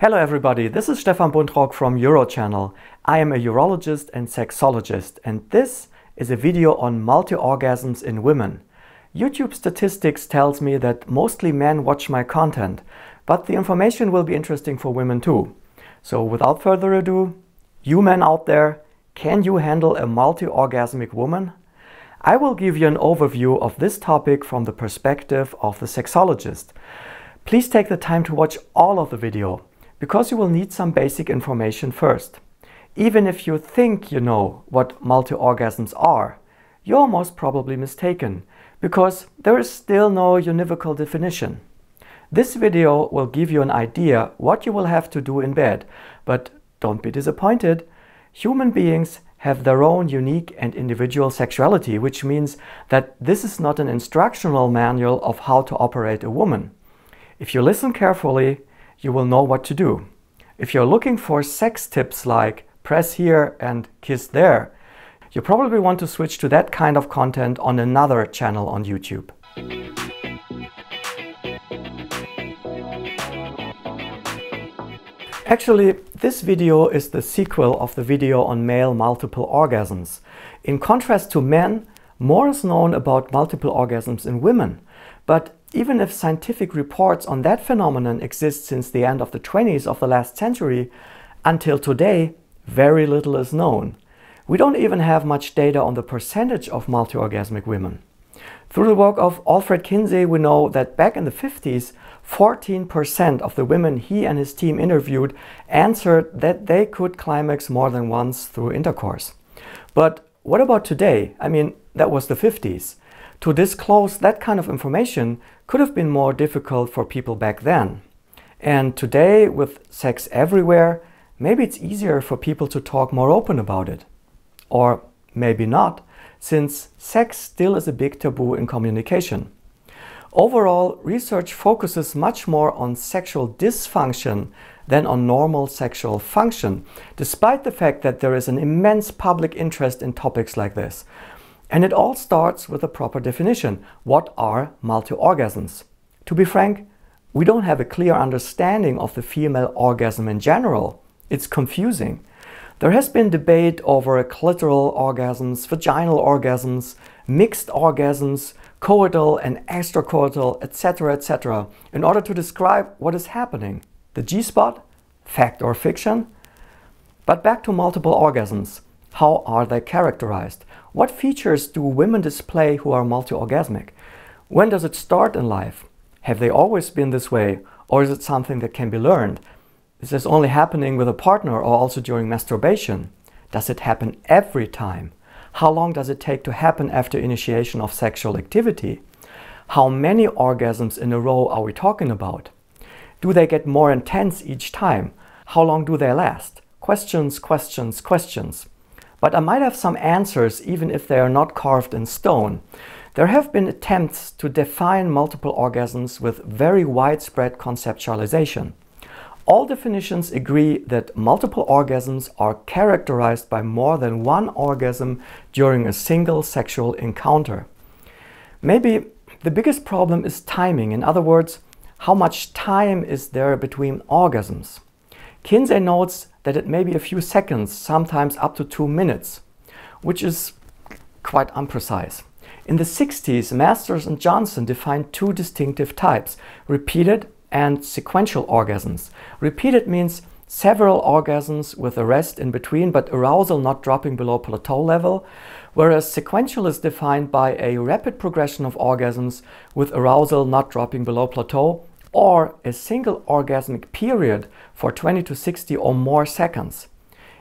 Hello everybody, this is Stefan Buntrock from UroChannel. I am a urologist and sexologist and this is a video on multi-orgasms in women. YouTube statistics tells me that mostly men watch my content, but the information will be interesting for women too. So without further ado, you men out there, can you handle a multi-orgasmic woman? I will give you an overview of this topic from the perspective of the sexologist. Please take the time to watch all of the video because you will need some basic information first. Even if you think you know what multi-orgasms are, you're most probably mistaken because there is still no univocal definition. This video will give you an idea what you will have to do in bed, but don't be disappointed. Human beings have their own unique and individual sexuality, which means that this is not an instructional manual of how to operate a woman. If you listen carefully, you will know what to do. If you're looking for sex tips like press here and kiss there, you probably want to switch to that kind of content on another channel on YouTube. Actually, this video is the sequel of the video on male multiple orgasms. In contrast to men, more is known about multiple orgasms in women. But even if scientific reports on that phenomenon exist since the end of the 20s of the last century, until today, very little is known. We don't even have much data on the percentage of multi-orgasmic women. Through the work of Alfred Kinsey, we know that back in the 50s, 14% of the women he and his team interviewed answered that they could climax more than once through intercourse. But what about today? I mean, that was the 50s. To disclose that kind of information could have been more difficult for people back then. And today, with sex everywhere, maybe it's easier for people to talk more open about it. Or maybe not, since sex still is a big taboo in communication. Overall, research focuses much more on sexual dysfunction than on normal sexual function, despite the fact that there is an immense public interest in topics like this. And it all starts with a proper definition. What are multi-orgasms? To be frank, we don't have a clear understanding of the female orgasm in general. It's confusing. There has been debate over clitoral orgasms, vaginal orgasms, mixed orgasms, coital and extracoital, etc., etc., in order to describe what is happening. The G-spot? Fact or fiction? But back to multiple orgasms. How are they characterized? What features do women display who are multi-orgasmic? When does it start in life? Have they always been this way? Or is it something that can be learned? Is this only happening with a partner or also during masturbation? Does it happen every time? How long does it take to happen after initiation of sexual activity? How many orgasms in a row are we talking about? Do they get more intense each time? How long do they last? Questions, questions, questions. But I might have some answers even if they are not carved in stone. There have been attempts to define multiple orgasms with very widespread conceptualization. All definitions agree that multiple orgasms are characterized by more than one orgasm during a single sexual encounter. Maybe the biggest problem is timing. In other words, how much time is there between orgasms? Kinsey notes that it may be a few seconds, sometimes up to two minutes, which is quite imprecise. In the 60s, Masters and Johnson defined two distinctive types, repeated and sequential orgasms. Repeated means several orgasms with a rest in between, but arousal not dropping below plateau level, whereas sequential is defined by a rapid progression of orgasms with arousal not dropping below plateau, or a single orgasmic period for 20 to 60 or more seconds.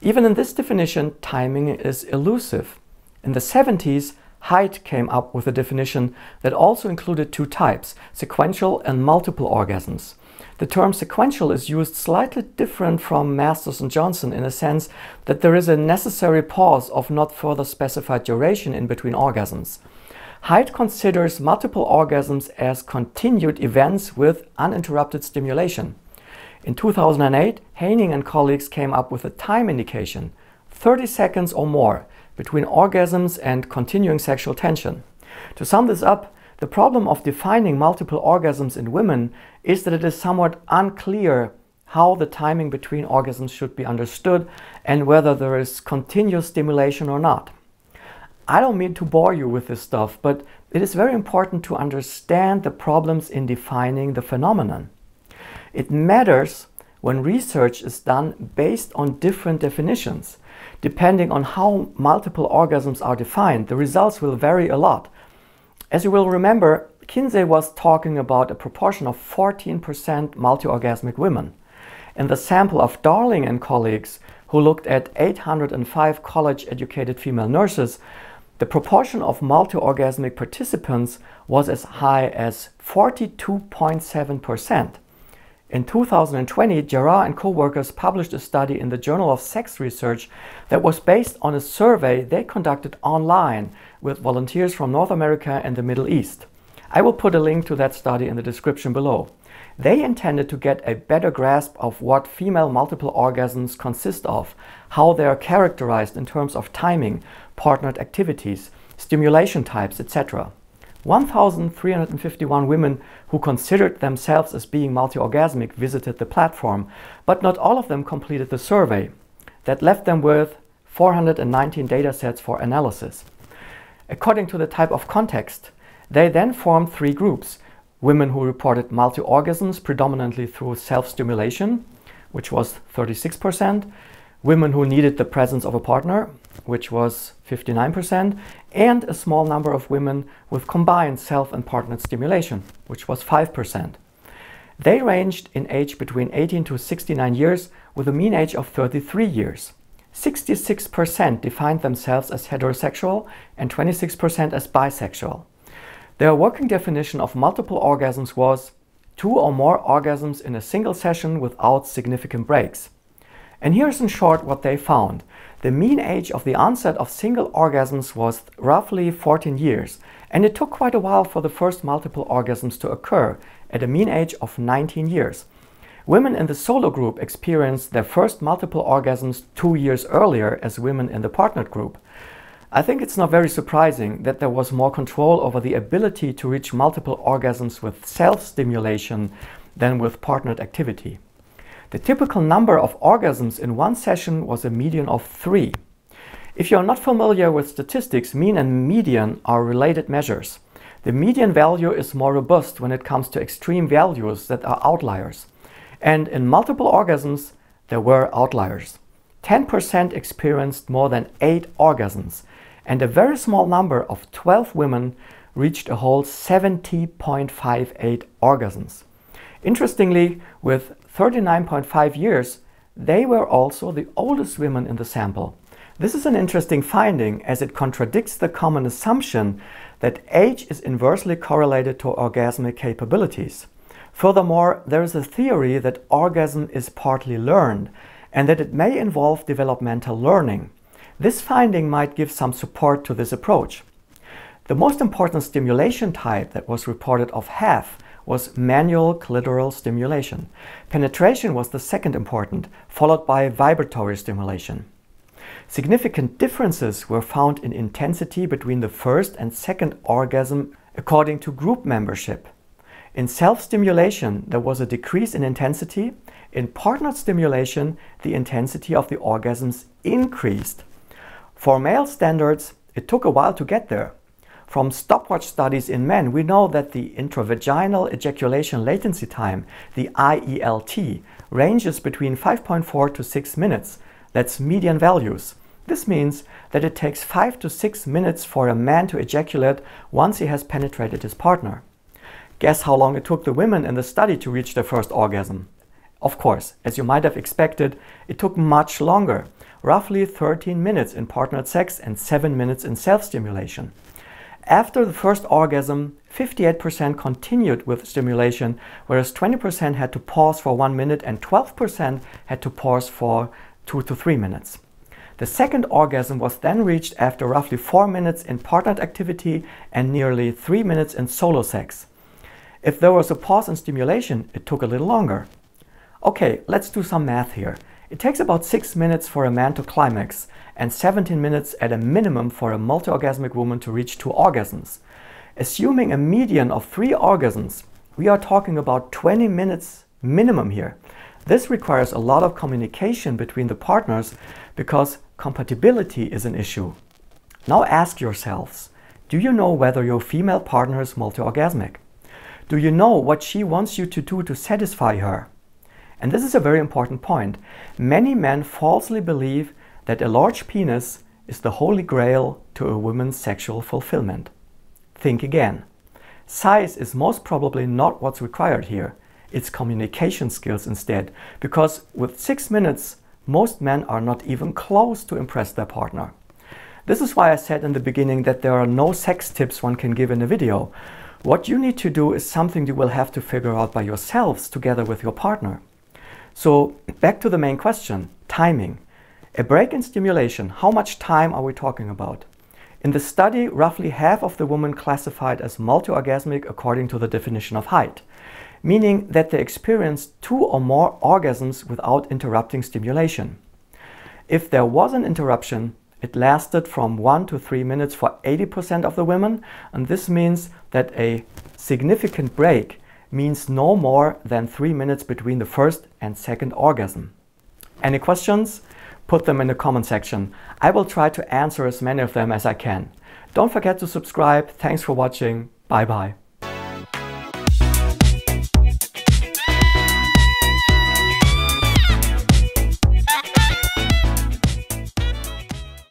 Even in this definition, timing is elusive. In the 70s, Hite came up with a definition that also included two types, sequential and multiple orgasms. The term sequential is used slightly different from Masters and Johnson in a sense that there is a necessary pause of not further specified duration in between orgasms. Hite considers multiple orgasms as continued events with uninterrupted stimulation. In 2008, Haining and colleagues came up with a time indication, 30 seconds or more, between orgasms and continuing sexual tension. To sum this up, the problem of defining multiple orgasms in women is that it is somewhat unclear how the timing between orgasms should be understood and whether there is continuous stimulation or not. I don't mean to bore you with this stuff, but it is very important to understand the problems in defining the phenomenon. It matters when research is done based on different definitions. Depending on how multiple orgasms are defined, the results will vary a lot. As you will remember, Kinsey was talking about a proportion of 14% multi-orgasmic women. In the sample of Darling and colleagues, who looked at 805 college-educated female nurses, the proportion of multi-orgasmic participants was as high as 42.7%. In 2020, Gerard and co-workers published a study in the Journal of Sex Research that was based on a survey they conducted online with volunteers from North America and the Middle East. I will put a link to that study in the description below. They intended to get a better grasp of what female multiple orgasms consist of, how they are characterized in terms of timing, partnered activities, stimulation types, etc. 1,351 women who considered themselves as being multi-orgasmic visited the platform, but not all of them completed the survey. That left them with 419 datasets for analysis. According to the type of context, they then formed three groups. Women who reported multi-orgasms predominantly through self-stimulation, which was 36%, women who needed the presence of a partner, which was 59%, and a small number of women with combined self and partnered stimulation, which was 5%. They ranged in age between 18 to 69 years with a mean age of 33 years. 66% defined themselves as heterosexual and 26% as bisexual. Their working definition of multiple orgasms was two or more orgasms in a single session without significant breaks. And here's in short what they found. The mean age of the onset of single orgasms was roughly 14 years, and it took quite a while for the first multiple orgasms to occur, at a mean age of 19 years. Women in the solo group experienced their first multiple orgasms two years earlier as women in the partnered group. I think it's not very surprising that there was more control over the ability to reach multiple orgasms with self-stimulation than with partnered activity. The typical number of orgasms in one session was a median of three. If you are not familiar with statistics, mean and median are related measures. The median value is more robust when it comes to extreme values that are outliers. And in multiple orgasms, there were outliers. 10% experienced more than 8 orgasms, and a very small number of 12 women reached a whole 70.58 orgasms. Interestingly, with 39.5 years, they were also the oldest women in the sample. This is an interesting finding as it contradicts the common assumption that age is inversely correlated to orgasmic capabilities. Furthermore, there is a theory that orgasm is partly learned and that it may involve developmental learning. This finding might give some support to this approach. The most important stimulation type that was reported of half was manual clitoral stimulation. Penetration was the second important, followed by vibratory stimulation. Significant differences were found in intensity between the first and second orgasm according to group membership. In self-stimulation, there was a decrease in intensity. In partnered stimulation, the intensity of the orgasms increased. For male standards, it took a while to get there. From stopwatch studies in men, we know that the intravaginal ejaculation latency time, the IELT, ranges between 5.4 to 6 minutes. That's median values. This means that it takes 5 to 6 minutes for a man to ejaculate once he has penetrated his partner. Guess how long it took the women in the study to reach their first orgasm? Of course, as you might have expected, it took much longer roughly 13 minutes in partnered sex and 7 minutes in self-stimulation. After the first orgasm, 58% continued with stimulation, whereas 20% had to pause for 1 minute and 12% had to pause for 2 to 3 minutes. The second orgasm was then reached after roughly 4 minutes in partnered activity and nearly 3 minutes in solo sex. If there was a pause in stimulation, it took a little longer. Okay, let's do some math here. It takes about 6 minutes for a man to climax and 17 minutes at a minimum for a multi-orgasmic woman to reach two orgasms. Assuming a median of 3 orgasms, we are talking about 20 minutes minimum here. This requires a lot of communication between the partners because compatibility is an issue. Now ask yourselves, do you know whether your female partner is multi-orgasmic? Do you know what she wants you to do to satisfy her? And this is a very important point. Many men falsely believe that a large penis is the holy grail to a woman's sexual fulfillment. Think again. Size is most probably not what's required here. It's communication skills instead, because with six minutes, most men are not even close to impress their partner. This is why I said in the beginning that there are no sex tips one can give in a video. What you need to do is something you will have to figure out by yourselves together with your partner. So back to the main question, timing. A break in stimulation, how much time are we talking about? In the study, roughly half of the women classified as multi-orgasmic according to the definition of Hite, meaning that they experienced two or more orgasms without interrupting stimulation. If there was an interruption, it lasted from 1 to 3 minutes for 80% of the women, and this means that a significant break means no more than 3 minutes between the first and second orgasm. Any questions? Put them in the comment section. I will try to answer as many of them as I can. Don't forget to subscribe. Thanks for watching. Bye bye.